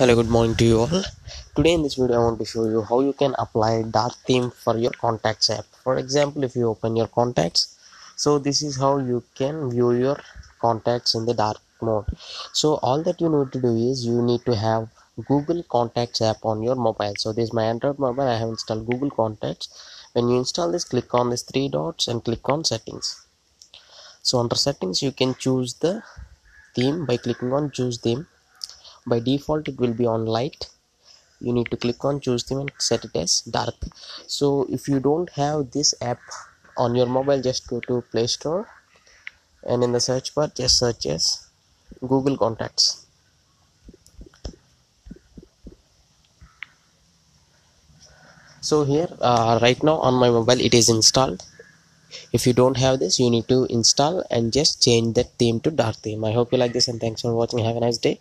hello good morning to you all. Today in this video i want to show you how you can apply dark theme for your contacts app. For example if you open your contacts so this is how you can view your contacts in the dark mode. So all that you need to do is you need to have google contacts app on your mobile. So this is my android mobile. I have installed google contacts. When you install this click on these three dots and click on settings. So under settings you can choose the theme by clicking on choose theme by default it will be on light. You need to click on choose theme and set it as dark. So if you don't have this app on your mobile just go to play store. And in the search bar just search as google contacts. So here uh, right now on my mobile it is installed. If you don't have this you need to install and just change that theme to dark theme. I hope you like this and thanks for watching. Have a nice day